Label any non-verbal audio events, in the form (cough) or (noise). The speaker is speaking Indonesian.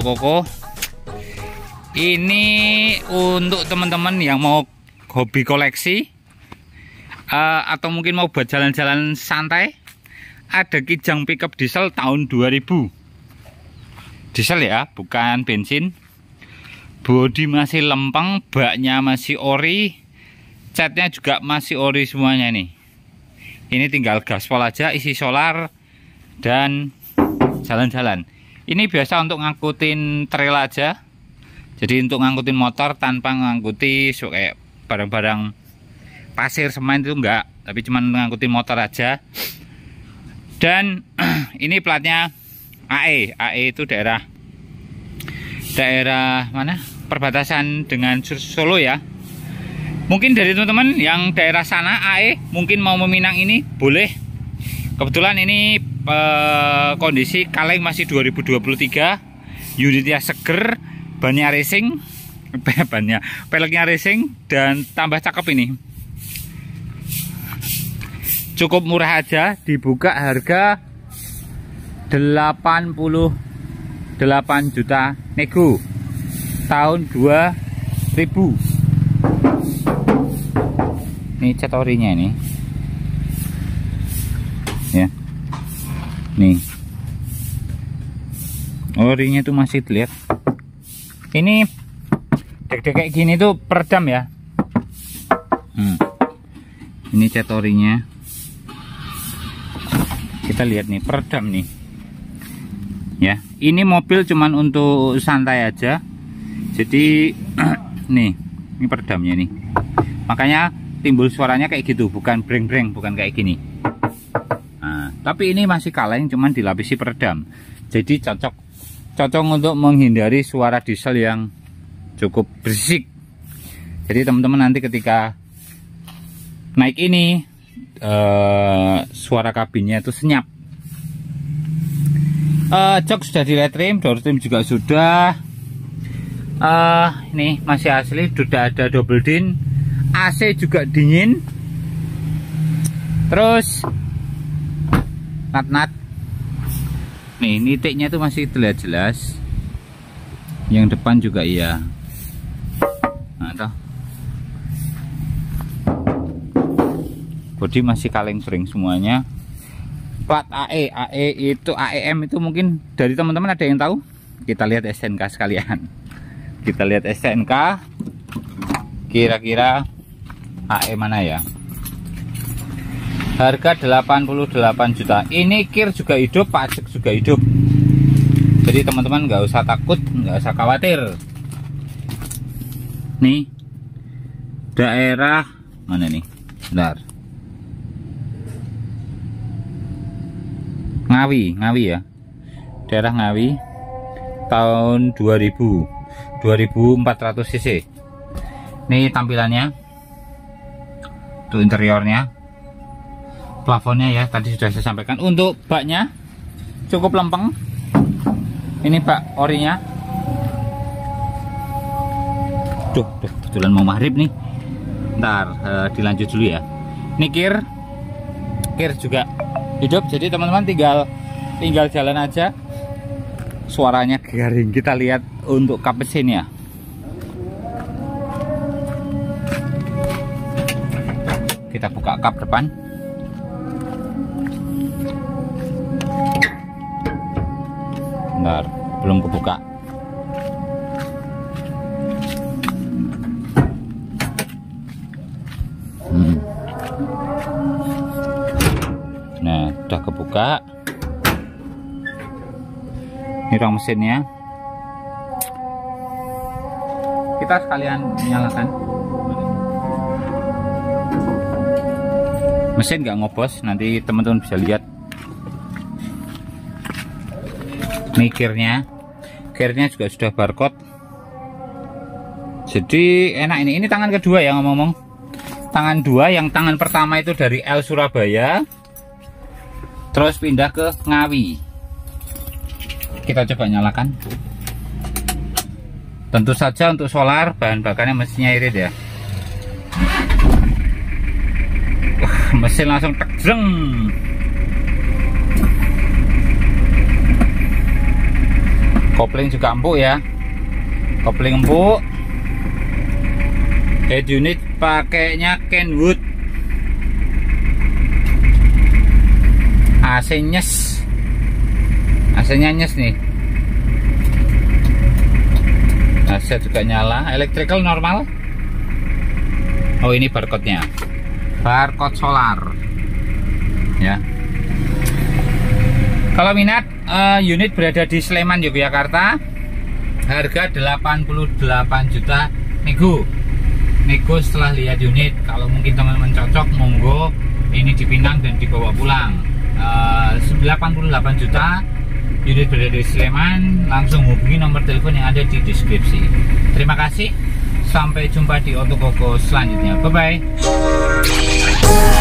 Koko. Ini untuk teman-teman yang mau hobi koleksi uh, atau mungkin mau buat jalan-jalan santai. Ada Kijang pickup diesel tahun 2000. Diesel ya, bukan bensin. Bodi masih lempeng, baknya masih ori, catnya juga masih ori semuanya nih. Ini tinggal gaspol aja, isi solar dan jalan-jalan ini biasa untuk ngangkutin trail aja. Jadi untuk ngangkutin motor tanpa ngangkuti so, kayak barang-barang pasir semen itu enggak. Tapi cuma ngangkutin motor aja. Dan (clears throat) ini platnya AE AE itu daerah daerah mana? Perbatasan dengan Solo ya. Mungkin dari teman-teman yang daerah sana AE mungkin mau meminang ini boleh. Kebetulan ini kondisi kaleng masih 2023 unitnya seger bannya racing (laughs) bannya peleknya racing dan tambah cakep ini. Cukup murah aja dibuka harga 88 juta nego tahun 2000 ini cat orinya ini. Ya nih. Orinya tuh masih terlihat ini dek-dek kayak gini tuh peredam ya. Hmm. ini cat orinya. Kita lihat nih peredam nih. Ya ini mobil cuman untuk santai aja. Jadi (clears throat) nih ini peredamnya nih. Makanya timbul suaranya kayak gitu bukan breng-breng bukan kayak gini tapi ini masih kaleng cuman dilapisi peredam. Jadi cocok cocok untuk menghindari suara diesel yang cukup berisik. Jadi teman-teman nanti ketika naik ini uh, suara kabinnya itu senyap. Uh, jok sudah di trim door trim juga sudah. Uh, ini masih asli sudah ada double din. AC juga dingin. Terus nat-nat. Nih nitiknya itu masih terlihat jelas. Yang depan juga iya. Nah toh. Bodi masih kaleng sering semuanya. Plat AE AE itu AEM itu mungkin dari teman-teman ada yang tahu? Kita lihat SNK sekalian. Kita lihat SNK kira-kira AE mana ya harga 88 juta. Ini kir juga hidup pajak juga hidup. Jadi teman-teman nggak usah takut nggak usah khawatir. Nih daerah mana nih? Bentar. Ngawi Ngawi ya. Daerah Ngawi tahun 2000 2400 cc. Ini tampilannya tuh interiornya plafonnya ya tadi sudah saya sampaikan. Untuk baknya cukup lempeng. Ini bak orinya. Duh, duh kebetulan mau maghrib nih. Ntar uh, dilanjut dulu ya. Ini kir. Juga hidup jadi teman-teman tinggal tinggal jalan aja. Suaranya garing. Kita lihat untuk kap ya. Kita buka kap depan belum kebuka. Hmm. nah udah kebuka. Ini ruang mesinnya kita sekalian nyalakan. Mesin nggak ngobos nanti teman-teman bisa lihat mikirnya. Gearnya juga sudah barcode. Jadi enak ini. Ini tangan kedua ya ngomong-ngomong. Tangan dua yang tangan pertama itu dari L Surabaya. Terus pindah ke Ngawi. Kita coba nyalakan. Tentu saja untuk solar bahan bakarnya mesinnya irit ya. Mesin langsung tegjeng kopling juga empuk ya. Kopling empuk. Head unit pakainya Kenwood. AC nyes. AC nya nyes nih. AC juga nyala. Electrical normal. Oh ini barcode nya barcode solar. Ya kalau minat uh, unit berada di Sleman Yogyakarta. Harga 88 juta nego nego setelah lihat unit kalau mungkin teman-teman cocok monggo. Ini dipinang dan dibawa pulang. Uh, 88 juta unit berada di Sleman. Langsung hubungi nomor telepon yang ada di deskripsi. Terima kasih. Sampai jumpa di Otokoko selanjutnya. Bye bye